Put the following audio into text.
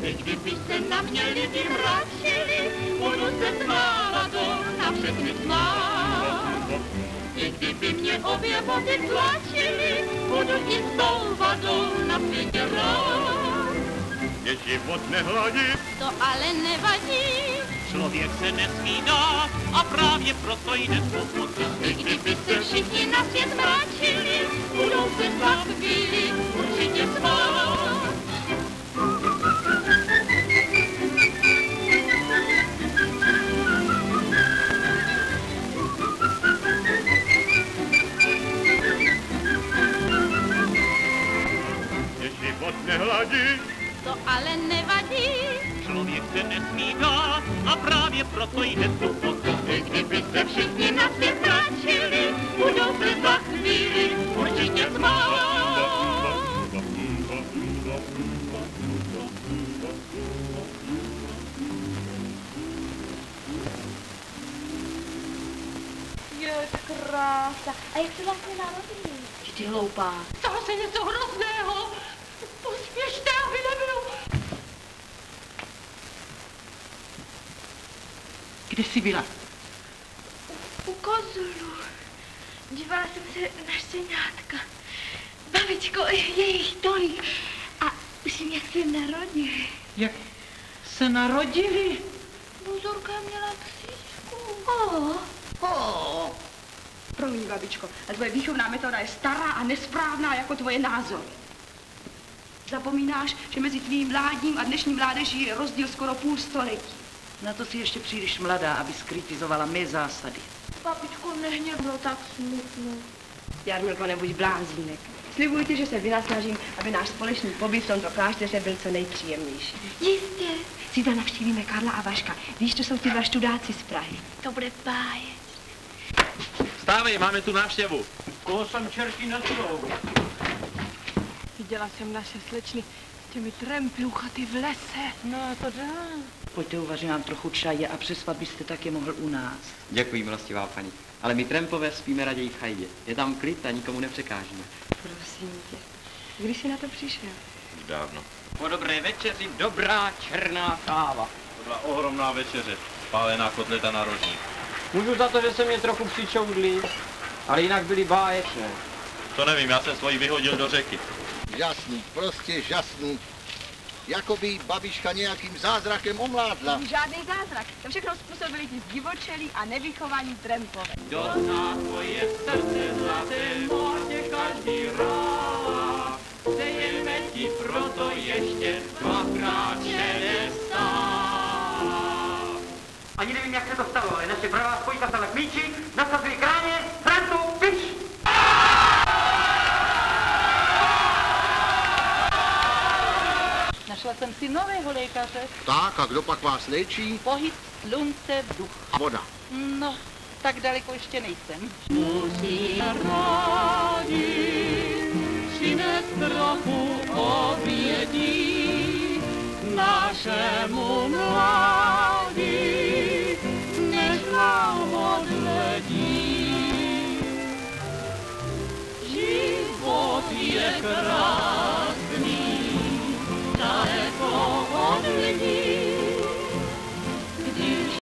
Teď kdybyste na mě lidi mračili, budu se smávat na všechny smát. I kdyby mě obě vody tlačili, budu i s tou vadou na světě rád. Je život nehladí, To ale nevadí, Člověk se nesmí dát a právě proto jde pokud i kdyby se všichni na svět mračili, budou se za chvíli život nehladí, To ale nevadí, Člověk se nesmí dát a právě proto jde pokud i kdyby se všichni na svět mračili, budou se za chvíli určitě. Je krása. A jak se vlastně narodili? Ty hloupá. Stalo se něco hrozného. Kde jsi byla? U kozlu. Dívala jsem se na štěňátka. Babičko, je jich tolik. A už jim jak se narodili. Jak se narodili? Buzurka měla křížku. Oh. Oh. Promiň, babičko, a tvoje výchovná metoda je stará a nesprávná jako tvoje názory. Zapomínáš, že mezi tvým mládím a dnešní mládeží je rozdíl skoro půl století. Na to jsi ještě příliš mladá, aby skritizovala mé zásady. Babičko, nehněv bylo tak smutno. Jarmilko, nebuď blázínek. Slibuji ti, že se vynasnažím, aby náš společný pobyt v tomto klášteře byl co nejpříjemnější. Jistě, Zítra navštívíme Karla a Vaška. Víš, to jsou ty dva študáci z Prahy. to bude báje. Stávej, máme tu návštěvu. Koho jsem čertí nesou? Viděla jsem naše slečny těmi trempy u chaty v lese. No a to dá. Pojďte uvařit nám trochu čaje a přespat byste taky mohl u nás. Děkuji, milostivá paní. Ale my trampové spíme raději v chajdě. Je tam klid a nikomu nepřekážíme. Prosím tě. Kdy jsi na to přišel? Dávno. Po dobré večeři dobrá černá káva. To byla ohromná večeře. Pálená kotleta na rožní. Můžu za to, že se mě trochu přičoudli, ale jinak byly báječné. To nevím, já jsem svoji vyhodil do řeky. Žasný, prostě žasný. Jakoby babička nějakým zázrakem omládla. Žádný zázrak. To všechno způsobili ti zdivočelí a nevychovaní trempové. Kdo zná tvoje srdce zlaté, tě každý rád. Přejeme ti proto ještě dvakrát šedesát. Ani nevím, jak se to stalo, ale naše pravá spojka stala klíči, nasazuje kráně, jsem si nového lékaře. Tak, a kdo pak vás léčí? Pohyb, slunce, vzduch. A voda. No, tak daleko ještě nejsem. Musí rádi přinést trochu obědí našemu mládí, než nám odledí. Život je krásný,